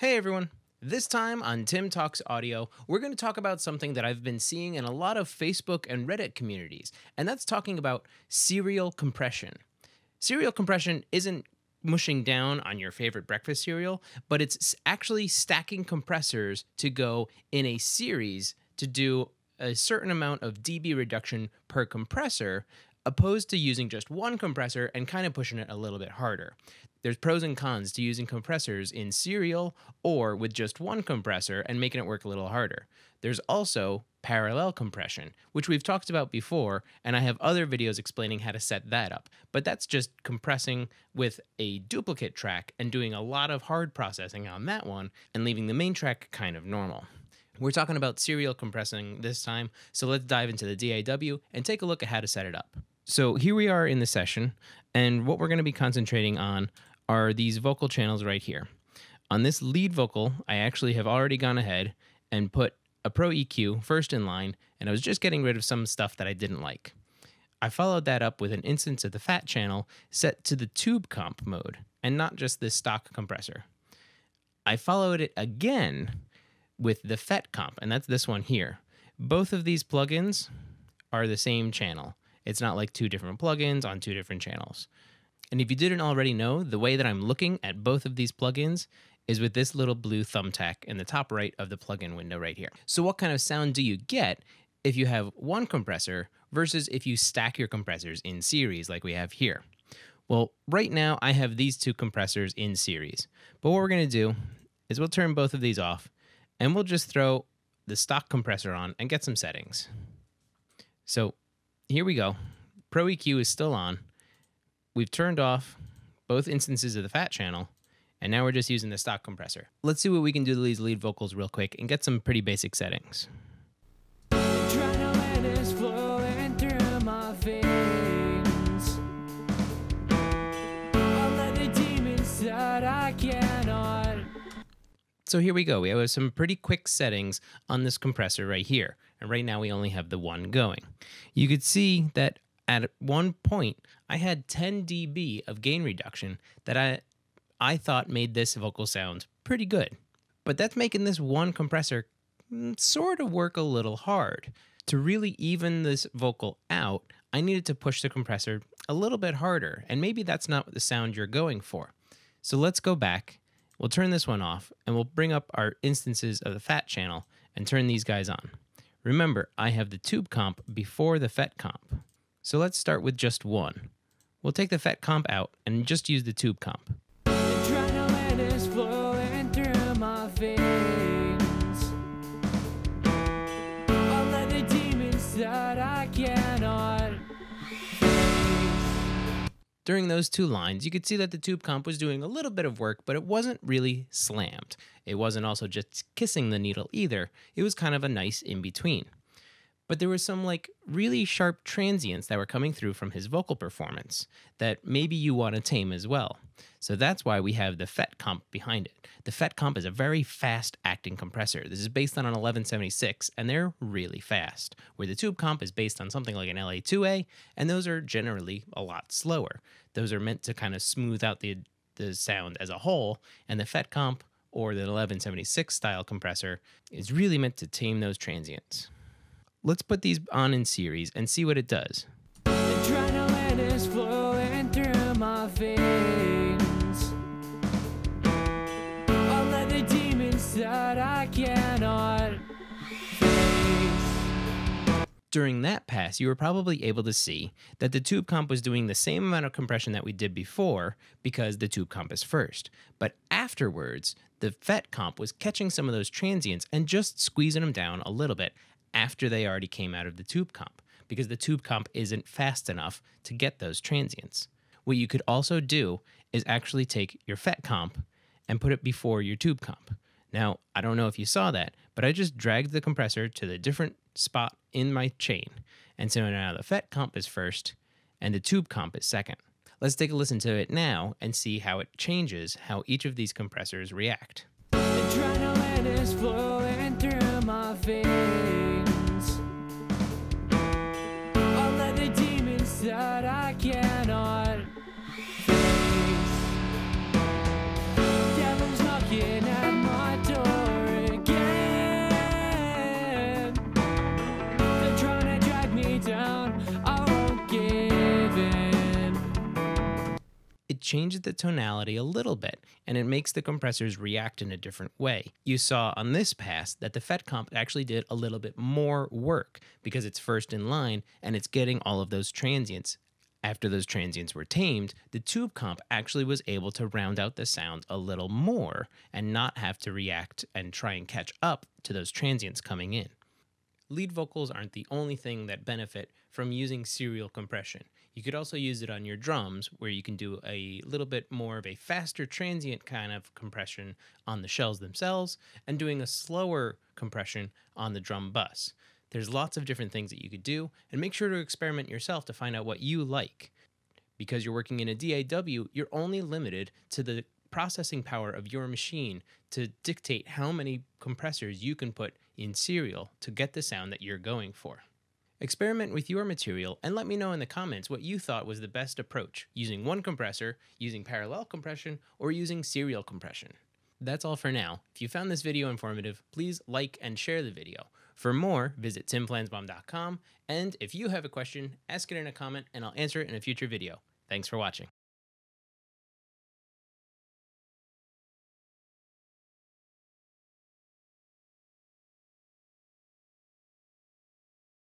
Hey everyone. This time on Tim Talks Audio, we're going to talk about something that I've been seeing in a lot of Facebook and Reddit communities, and that's talking about serial compression. Serial compression isn't mushing down on your favorite breakfast cereal, but it's actually stacking compressors to go in a series to do a certain amount of dB reduction per compressor opposed to using just one compressor and kind of pushing it a little bit harder. There's pros and cons to using compressors in serial or with just one compressor and making it work a little harder. There's also parallel compression, which we've talked about before, and I have other videos explaining how to set that up. But that's just compressing with a duplicate track and doing a lot of hard processing on that one and leaving the main track kind of normal. We're talking about serial compressing this time, so let's dive into the DAW and take a look at how to set it up. So here we are in the session, and what we're going to be concentrating on are these vocal channels right here. On this lead vocal, I actually have already gone ahead and put a Pro EQ first in line, and I was just getting rid of some stuff that I didn't like. I followed that up with an instance of the fat channel set to the tube comp mode, and not just the stock compressor. I followed it again with the FET comp, and that's this one here. Both of these plugins are the same channel. It's not like two different plugins on two different channels. And if you didn't already know, the way that I'm looking at both of these plugins is with this little blue thumbtack in the top right of the plugin window right here. So what kind of sound do you get if you have one compressor versus if you stack your compressors in series like we have here? Well, right now I have these two compressors in series. But what we're going to do is we'll turn both of these off and we'll just throw the stock compressor on and get some settings. So here we go. Pro EQ is still on. We've turned off both instances of the fat channel, and now we're just using the stock compressor. Let's see what we can do to these lead vocals real quick and get some pretty basic settings. So here we go. We have some pretty quick settings on this compressor right here. And right now we only have the one going. You could see that at one point I had 10 dB of gain reduction that I I thought made this vocal sound pretty good. But that's making this one compressor mm, sort of work a little hard. To really even this vocal out, I needed to push the compressor a little bit harder, and maybe that's not the sound you're going for. So let's go back We'll turn this one off and we'll bring up our instances of the fat channel and turn these guys on. Remember, I have the tube comp before the FET comp. So let's start with just one. We'll take the FET comp out and just use the tube comp. During those two lines, you could see that the tube comp was doing a little bit of work, but it wasn't really slammed. It wasn't also just kissing the needle either. It was kind of a nice in between. But there were some like really sharp transients that were coming through from his vocal performance that maybe you want to tame as well. So that's why we have the FET comp behind it. The FET comp is a very fast acting compressor. This is based on an 1176, and they're really fast, where the tube comp is based on something like an LA2A, and those are generally a lot slower. Those are meant to kind of smooth out the, the sound as a whole, and the FET comp or the 1176 style compressor is really meant to tame those transients. Let's put these on in series and see what it does. During that pass, you were probably able to see that the tube comp was doing the same amount of compression that we did before because the tube comp is first. But afterwards, the FET comp was catching some of those transients and just squeezing them down a little bit after they already came out of the tube comp because the tube comp isn't fast enough to get those transients. What you could also do is actually take your FET comp and put it before your tube comp. Now, I don't know if you saw that, but I just dragged the compressor to the different spot in my chain. And so now the FET comp is first and the tube comp is second. Let's take a listen to it now and see how it changes how each of these compressors react. Adrenaline is flowing through my veins. That changes the tonality a little bit and it makes the compressors react in a different way. You saw on this pass that the FET comp actually did a little bit more work because it's first in line and it's getting all of those transients after those transients were tamed, the tube comp actually was able to round out the sound a little more and not have to react and try and catch up to those transients coming in. Lead vocals aren't the only thing that benefit from using serial compression. You could also use it on your drums, where you can do a little bit more of a faster transient kind of compression on the shells themselves and doing a slower compression on the drum bus. There's lots of different things that you could do, and make sure to experiment yourself to find out what you like. Because you're working in a DAW, you're only limited to the processing power of your machine to dictate how many compressors you can put in serial to get the sound that you're going for. Experiment with your material and let me know in the comments what you thought was the best approach, using one compressor, using parallel compression, or using serial compression. That's all for now. If you found this video informative, please like and share the video. For more, visit timflanzbaum.com, and if you have a question, ask it in a comment and I'll answer it in a future video. Thanks for watching.